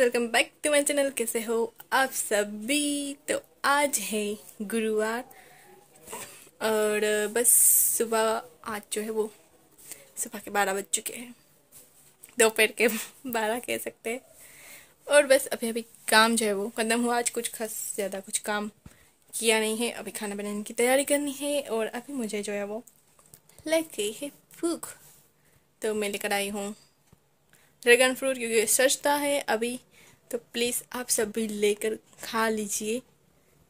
Welcome back to my channel कैसे हो आप सभी? तो आज है गुरुवार और बस सुबह आज जो है वो सुबह के बारह बज चुके हैं। दोपहर के बारह कह सकते हैं। और बस अभी अभी काम जो है वो खत्म हुआ। आज कुछ खास ज़्यादा कुछ काम किया नहीं है। अभी खाना बनाने की तैयारी करनी है और अभी मुझे जो है वो लग गई है भूख। तो मैं लेकर आई हूँ ड्रैगन फ्रूट, क्योंकि सस्ता है। अभी तो प्लीज़ आप सभी लेकर खा लीजिए।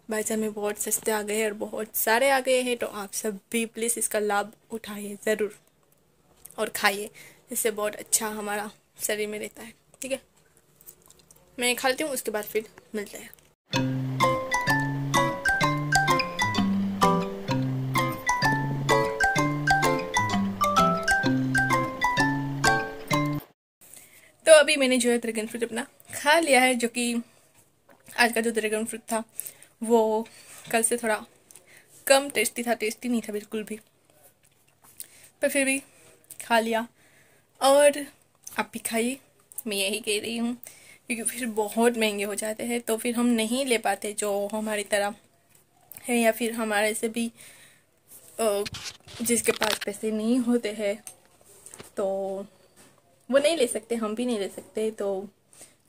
बाज़ार में बहुत सस्ते आ गए हैं और बहुत सारे आ गए हैं तो आप सब भी प्लीज़ इसका लाभ उठाइए, ज़रूर। और खाइए, इससे बहुत अच्छा हमारा शरीर में रहता है, ठीक है? मैं खा लेती हूँ, उसके बाद फिर मिलते हैं। तो अभी मैंने जो है ड्रैगन फ्रूट अपना खा लिया है, जो कि आज का जो ड्रैगन फ्रूट था, वो कल से थोड़ा कम टेस्टी था टेस्टी नहीं था बिल्कुल भी। पर फिर भी खा लिया। और आप भी खाइए मैं यही कह रही हूँ, क्योंकि फिर बहुत महँगे हो जाते हैं तो फिर हम नहीं ले पाते जो हमारी तरह है, या फिर हमारे से भी जिसके पास पैसे नहीं होते हैं तो वो नहीं ले सकते, हम भी नहीं ले सकते तो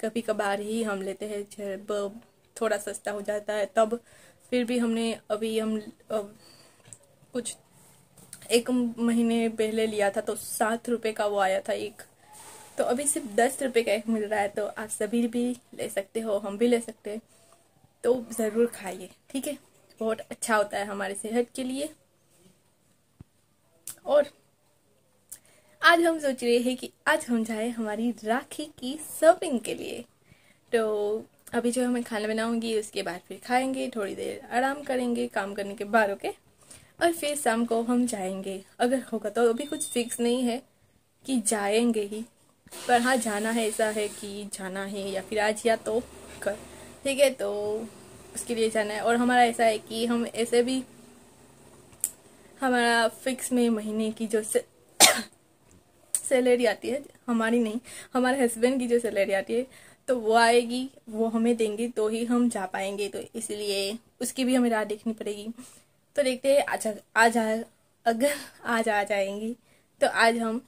कभी कभार ही हम लेते हैं जब थोड़ा सस्ता हो जाता है, तब फिर भी हमने अभी हम कुछ एक महीने पहले लिया था तो सात रुपये का वो आया था एक। तो अभी सिर्फ़ दस रुपये का एक मिल रहा है तो आप सभी भी ले सकते हो, हम भी ले सकते हैं। तो ज़रूर खाइए, ठीक है? बहुत अच्छा होता है हमारे सेहत के लिए। और आज हम सोच रहे हैं कि आज हम जाए हमारी राखी की सर्विंग के लिए। तो अभी जो मैं खाना बनाऊँगी, उसके बाद फिर खाएँगे, थोड़ी देर आराम करेंगे, काम करने के बाद ओके और फिर शाम को हम जाएँगे। अगर होगा तो अभी कुछ फिक्स नहीं है कि जाएँगे ही। पर हाँ जाना है, ऐसा है कि जाना है या फिर आज या तो कर ठीक है? तो उसके लिए जाना है। और हमारा ऐसा है कि हम ऐसे भी, हमारा फिक्स में महीने की जो सैलरी आती है, हमारी नहीं, हमारे हस्बैंड की जो सैलरी आती है तो वो आएगी, वो हमें देंगे तो ही हम जा पाएँगे तो इसलिए उसकी भी हमें राह देखनी पड़ेगी। तो देखते हैं, आज आज, अगर आज आ जाएँगी तो आज हम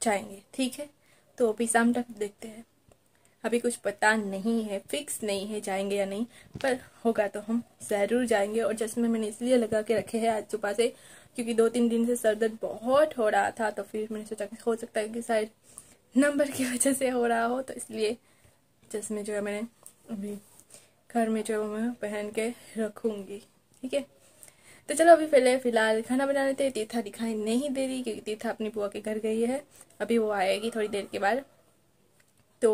जाएँगे, ठीक है? तो अभी शाम तक देखते हैं। अभी कुछ पता नहीं है फिक्स नहीं है, जाएँगे या नहीं, पर होगा तो हम ज़रूर जाएँगे, और चश्मे मैंने इसलिए लगा के रखे हैं आज सुबह से क्योंकि दो तीन दिन से सर दर्द बहुत हो रहा था तो फिर मैंने सोचा हो सकता है कि शायद नंबर की वजह से हो रहा हो तो इसलिए चश्मे जो है मैंने अभी घर में जो है मैं पहन के रखूँगी, ठीक है? तो चलो अभी पहले फ़िलहाल खाना बना लेते हैं तीर्था दिखाई नहीं दे रही क्योंकि तीर्था अपनी बुआ के घर गई है, अभी वो आएगी थोड़ी देर के बाद तो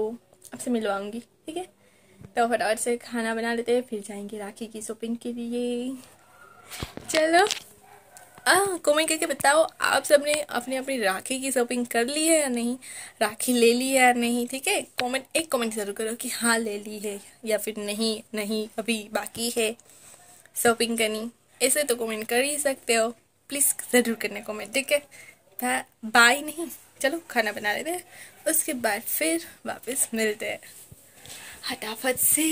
आपसे मिलवाऊँगी, ठीक है? तो फटाफट से खाना बना लेते हैं, फिर जाएँगे राखी की शॉपिंग के लिए। चलो। कमेंट करके बताओ, आप सबने अपनी अपनी राखी की शॉपिंग कर ली है या नहीं? राखी ले ली है या नहीं? ठीक है कमेंट एक कमेंट ज़रूर करो कि हाँ ले ली है या फिर नहीं नहीं, अभी बाकी है शॉपिंग करनी। ऐसे तो कमेंट कर ही सकते हो। प्लीज़ ज़रूर करना कमेंट ठीक है? बाय नहीं, चलो, खाना बना लेते हैं। उसके बाद फिर वापस मिलते हैं। हटाफट से।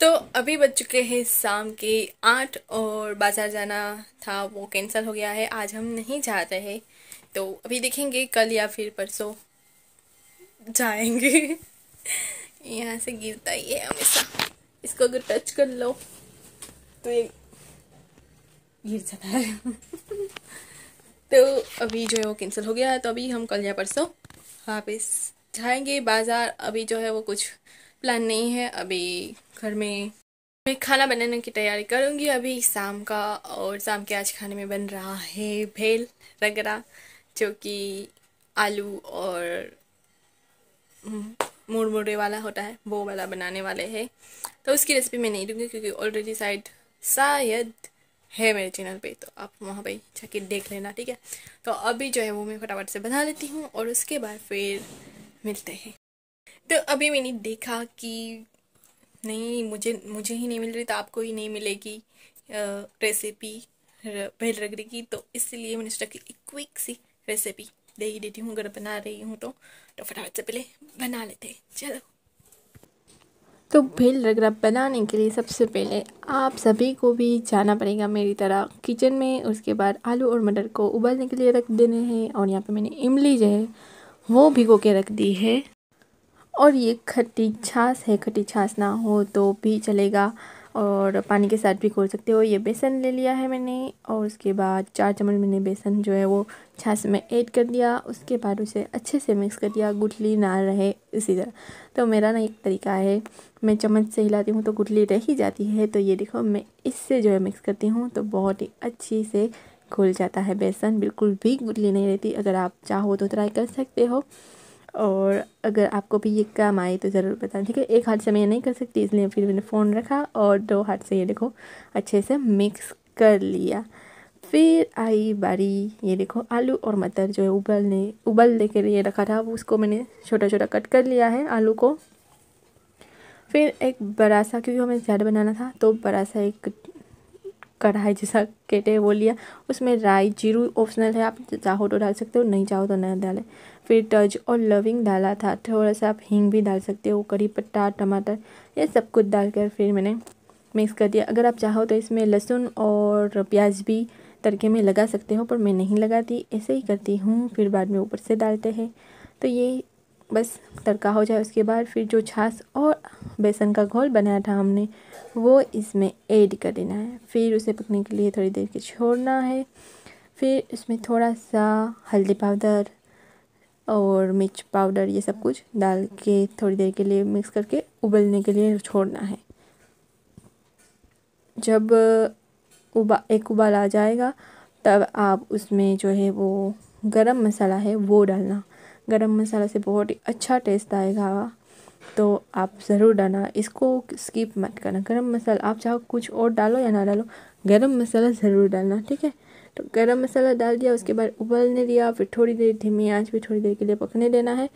तो अभी बज चुके हैं शाम के आठ और बाज़ार जाना था, वो कैंसिल हो गया है। आज हम नहीं जा रहे तो अभी देखेंगे कल या फिर परसों जाएँगे। यहाँ से गिरता ही है हमेशा। इसको अगर टच कर लो तो ये गिर जाता है। तो अभी जो है वो कैंसिल हो गया है तो अभी हम कल या परसों वापस जाएँगे बाज़ार। अभी जो है वो कुछ प्लान नहीं है। अभी घर में, मैं खाना बनाने की तैयारी करूँगी। अभी शाम का और शाम के आज खाने में बन रहा है भेल रगड़ा जो कि आलू और मुड़मुड़े वाला होता है, वो वाला बनाने वाले हैं। तो उसकी रेसिपी मैं नहीं दूँगी क्योंकि ऑलरेडी साइड शायद है मेरे चैनल पे तो आप वहाँ पे जाके देख लेना, ठीक है? तो अभी जो है वो मैं फटाफट से बना लेती हूँ और उसके बाद फिर मिलते हैं। तो अभी मैंने देखा कि नहीं, मुझे मुझे ही नहीं मिल रही तो आपको ही नहीं मिलेगी रेसिपी भेल रगड़ी की। तो इसलिए मैंने सोचा कि एक क्विक सी रेसिपी दे ही देती हूँ। अगर बना रही हूँ तो तो फटाफट से पहले बना लेते हैं। चलो। तो भेल रगड़ा बनाने के लिए सबसे पहले आप सभी को भी जाना पड़ेगा मेरी तरह किचन में। उसके बाद आलू और मटर को उबालने के लिए रख देने हैं और यहाँ पे मैंने इमली जो है, वो भिगो के रख दी है। और ये खट्टी छाछ है, खट्टी छाछ ना हो तो भी चलेगा और पानी के साथ भी खोल सकते हो। ये बेसन ले लिया है मैंने और उसके बाद चार चम्मच मैंने बेसन जो है वो छाछ में ऐड कर दिया। उसके बाद उसे अच्छे से मिक्स कर दिया। गुठली ना रहे इसी तरह। तो मेरा ना एक तरीका है, मैं चम्मच से हिलाती हूँ तो गुठली रह ही जाती है। तो ये देखो, मैं इससे जो है मिक्स करती हूँ तो बहुत ही अच्छी से खुल जाता है। बेसन बिल्कुल भी गुठली नहीं रहती। अगर आप चाहो तो ट्राई कर सकते हो। और अगर आपको भी ये काम आए तो ज़रूर बताएँ ठीक है? एक हाथ से मैं ये नहीं कर सकती, इसलिए फिर मैंने फ़ोन रखा और दो हाथ से ये देखो, अच्छे से मिक्स कर लिया। फिर आई बारी, ये देखो, आलू और मटर जो है उबलने उबलने के लिए रखा था उसको मैंने छोटा छोटा कट कर लिया है, आलू को। फिर एक बड़ा सा, क्योंकि हमें ज़्यादा बनाना था तो बड़ा सा एक कढ़ाई जैसा केटे वो लिया। उसमें राई जीरू ऑप्शनल है, आप चाहो तो डाल सकते हो, नहीं चाहो तो ना डालें। फिर टच और लविंग डाला था थोड़ा सा आप हींग भी डाल सकते हो, करी पत्ता, टमाटर, ये सब कुछ डालकर फिर मैंने मिक्स कर दिया। अगर आप चाहो तो इसमें लहसुन और प्याज भी तड़के में लगा सकते हो, पर मैं नहीं लगाती, ऐसे ही करती हूँ, फिर बाद में ऊपर से डालते हैं। तो ये बस तड़का हो जाए उसके बाद फिर जो छाछ और बेसन का घोल बनाया था हमने, वो इसमें ऐड कर देना है। फिर उसे पकने के लिए थोड़ी देर के छोड़ना है। फिर इसमें थोड़ा सा हल्दी पाउडर और मिर्च पाउडर, ये सब कुछ डाल के थोड़ी देर के लिए मिक्स करके उबलने के लिए छोड़ना है। जब उबा, एक उबाल आ जाएगा, तब आप उसमें जो है वो गरम मसाला है, वो डालना। गरम मसाला से बहुत ही अच्छा टेस्ट आएगा। तो आप ज़रूर डालना, इसको स्किप मत करना। गरम मसाला, आप चाहो कुछ और डालो या ना डालो, गरम मसाला ज़रूर डालना, ठीक है? तो गरम मसाला डाल दिया, उसके बाद उबलने दिया, फिर थोड़ी देर धीमी आँच पे थोड़ी देर के लिए पकने देना है।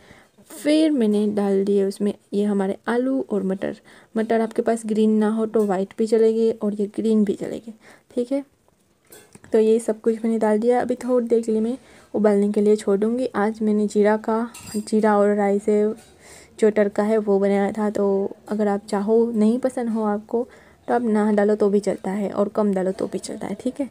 फिर मैंने डाल दिए उसमें ये हमारे आलू और मटर। मटर आपके पास ग्रीन ना हो तो वाइट भी चलेगी और ये ग्रीन भी चलेगी, ठीक है? तो ये सब कुछ मैंने डाल दिया। अभी थोड़ी देर के लिए मैं उबालने के लिए छोड़ दूँगी आज मैंने जीरा का, जीरा और राई से जो तड़का है, वो बनाया था। तो अगर आप चाहो, नहीं पसंद हो आपको तो आप ना डालो तो भी चलता है और कम डालो तो भी चलता है, ठीक है?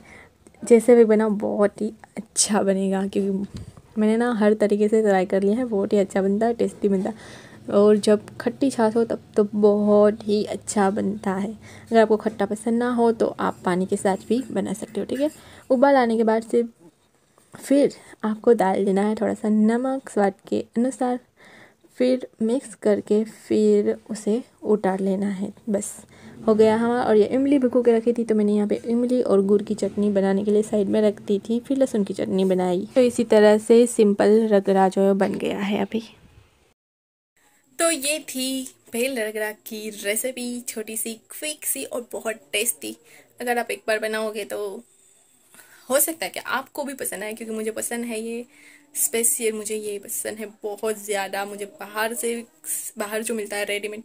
जैसे भी बना बहुत ही अच्छा बनेगा, क्योंकि मैंने ना हर तरीके से ट्राई कर लिया है, बहुत ही अच्छा बनता है टेस्टी बनता है। और जब खट्टी छाछ हो, तब तो बहुत ही अच्छा बनता है। अगर आपको खट्टा पसंद ना हो तो आप पानी के साथ भी बना सकते हो, ठीक है? उबाल आने के बाद से फिर आपको डाल देना है थोड़ा सा नमक स्वाद के अनुसार। फिर मिक्स करके फिर उसे उतार लेना है। बस, हो गया हमारा। और ये इमली भिगो के रखी थी तो मैंने यहाँ पे इमली और गुड़ की चटनी बनाने के लिए साइड में रख दी थी। फिर लहसुन की चटनी बनाई। तो इसी तरह से सिंपल रगड़ा जो बन गया है अभी। तो ये थी भेल रगड़ा की रेसिपी छोटी सी क्विक सी और बहुत टेस्टी अगर आप एक बार बनाओगे तो हो सकता है कि आपको भी पसंद आए, क्योंकि मुझे पसंद है ये स्पेसियल मुझे ये पसंद है बहुत ज़्यादा। मुझे बाहर से, बाहर जो मिलता है रेडीमेड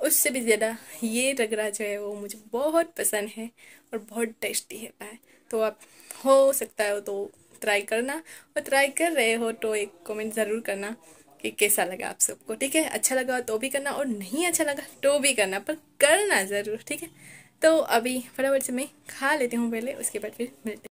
उससे भी ज़्यादा ये रगड़ा जो है वो मुझे बहुत पसंद है और बहुत टेस्टी है पाए तो आप, हो सकता है तो ट्राई करना और ट्राई कर रहे हो तो एक कमेंट ज़रूर करना कि कैसा लगा आप सबको, ठीक है? अच्छा लगा तो भी करना और नहीं अच्छा लगा तो भी करना, पर करना ज़रूर, ठीक है? तो अभी फटाफट से मैं खा लेती हूँ पहले, उसके बाद फिर मिलते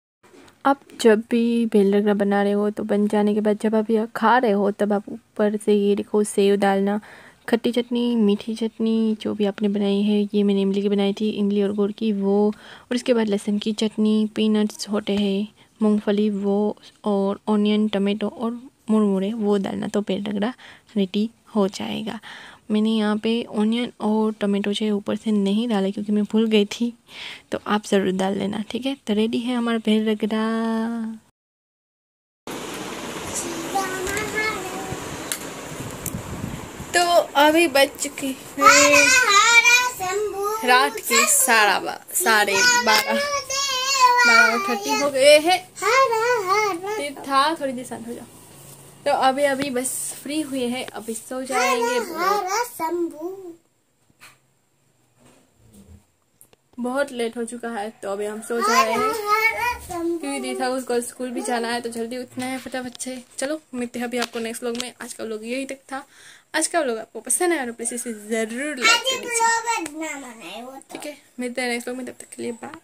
आप जब भी बेल रगड़ा बना रहे हो तो बन जाने के बाद जब आप यह खा रहे हो, तब आप ऊपर से ये देखो सेव डालना। खट्टी चटनी, मीठी चटनी, जो भी आपने बनाई है, ये मैंने इमली की बनाई थी, इमली और गुड़ की, वो। और इसके बाद लहसुन की चटनी पीनट्स होते हैं, मूंगफली, वो और ऑनियन टमाटो और मुरमुरे, वो डालना तो पेट रगड़ा रेडी हो जाएगा। मैंने यहाँ पे ऑनियन और टमाटो जो है ऊपर से नहीं डाले क्योंकि मैं भूल गई थी। तो आप ज़रूर डाल लेना ठीक है? तो रेडी है हमारा भेड़ रगड़ा। तो अभी बज चुकी है रात के सारा बा, साढ़े बारह। बारह थर्टी हो गए हैं। था थोड़ी देर शांत हो जाओ। तो अभी अभी बस। फ्री हुए हैं अभी सो जाएँगे बहुत लेट हो चुका है तो अभी हम सो जाए हैं। क्योंकि दीथा उसको स्कूल भी जाना है तो जल्दी उठना है फटाफट से। चलो मिलते हैं अभी आपको नेक्स्ट व्लॉग में। आज का व्लॉग यही तक था। आज का व्लॉग आपको पसंद है और प्लीज़ इसे ज़रूर लाइक तो। ठीक है मिलते हैं नेक्स्ट व्लॉग में तब तक के लिए बाय